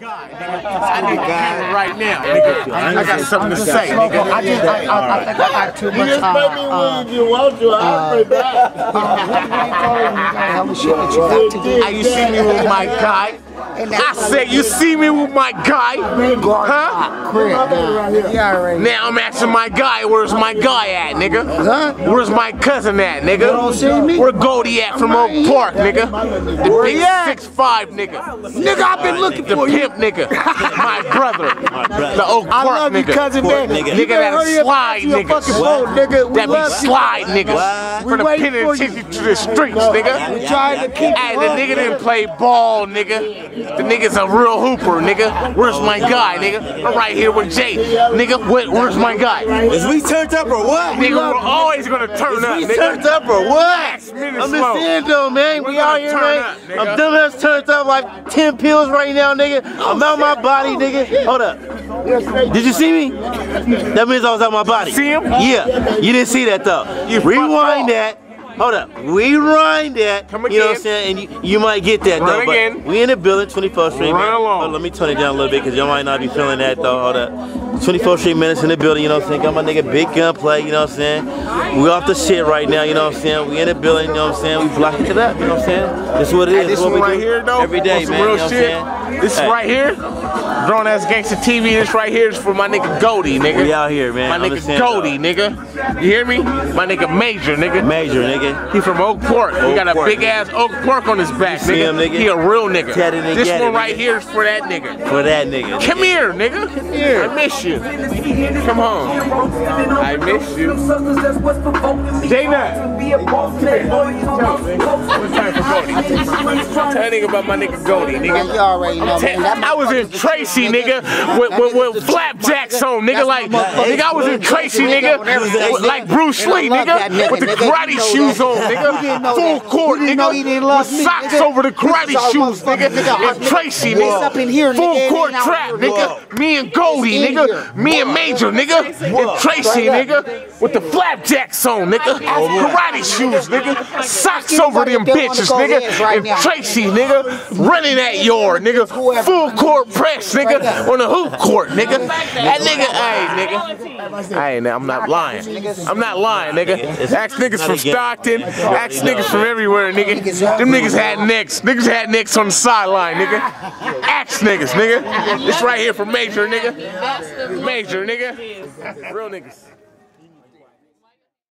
guy. I need to hear right now, nigga. I got something to say, nigga. I just, I, I, I think I got too You much. just make me uh, win if you want to. I'll pay back. hell of shit that you got to do. How you see me with my guy? I said you see me with my guy, huh? Now. You already Now I'm asking my guy, where's my guy at, nigga? Huh? Where's my cousin at, nigga? don't see me? Where Goldie at from Oak Park, nigga? The big he six five nigga. Nigga, I've been looking for you. pimp nigga. My brother. brother. The Oak I Park love you, nigga. cousin man. nigga. You Nigga better that slide to your niggas. fucking phone, nigga. That be slide niggas. What? For the We waiting for penitentiary to the streets, nigga. We trying to keep Hey, the nigga didn't play ball, nigga. The nigga's a real hooper, nigga. Where's my guy, nigga? I'm right here with Jay. Nigga, where, where's my guy? Is we turned up or what? Nigga, we're always gonna turn up, We nigga. turned up or what? I'm just saying though, man. We We're out here, man. up, nigga. I'm dumbass turned up like 10 pills right now, nigga. I'm out my body, nigga. Hold up. Did you see me? That means I was out my body. See him? Yeah. You didn't see that though. You Rewind that. Hold up. Rewind that. Come You know what I'm saying? And you, you might get that Run though. again. But we in the building, 24th Street. Run along. Let me turn it down a little bit because y'all might not be feeling that though. Hold up. 24th Street minutes in the building, you know what I'm saying? Got my nigga Big Gunplay, you know what I'm saying? We off the shit right now, you know what I'm saying? We in the building, you know what I'm saying? We blocking it up, you know what I'm saying? This is what it is. This what we right do here, though, Every day, man. real you know shit. what I'm saying? This Hey, right here, grown ass gangster TV. This right here is for my nigga Goldie, nigga. We out here, man. My nigga Goldie, nigga. You hear me? My nigga Major, nigga. Major, nigga. He from Oak Park. he got a Park. big ass Oak Park on his back, see nigga. him, nigga? He a real nigga. Tatted this gatted, one right nigga. here is for that nigga. For that nigga. Come here, nigga. Come here. I miss you. Come home. I miss you. J Nut. What's time Goldie? Tell a nigga about my nigga Goldie, nigga. you already know, man. That I was in Tracy, nigga, with, with, with flapjacks on, nigga, like, nigga, I was in Tracy, Nigga, nigga, whatever with- that with- nigga. like Bruce Lee, nigga, with the karate shoes on, nigga, full court, You didn't know he nigga, with socks over the karate shoes, nigga, and Tracy, It's up in here, nigga, full court trap, nigga, me and Goldie, nigga, me and Major, nigga, and Tracy, nigga, with the flapjacks on, nigga, karate shoes, nigga, socks over them that don't wanna bitches, nigga, and. Tracy, nigga, running that yard, nigga, full court press, nigga, on the hoop court, nigga. That nigga, hey, nigga. Hey, now I'm not lying. I'm not lying, nigga. Ask niggas from Stockton, ask niggas from everywhere, nigga. Them niggas had necks. Niggas had necks on the sideline, nigga. Ask niggas, nigga. This right here for Major, nigga. Major, nigga. Real niggas.